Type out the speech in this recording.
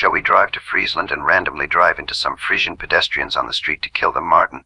Shall we drive to Friesland and randomly drive into some Frisian pedestrians on the street to kill them, Martin?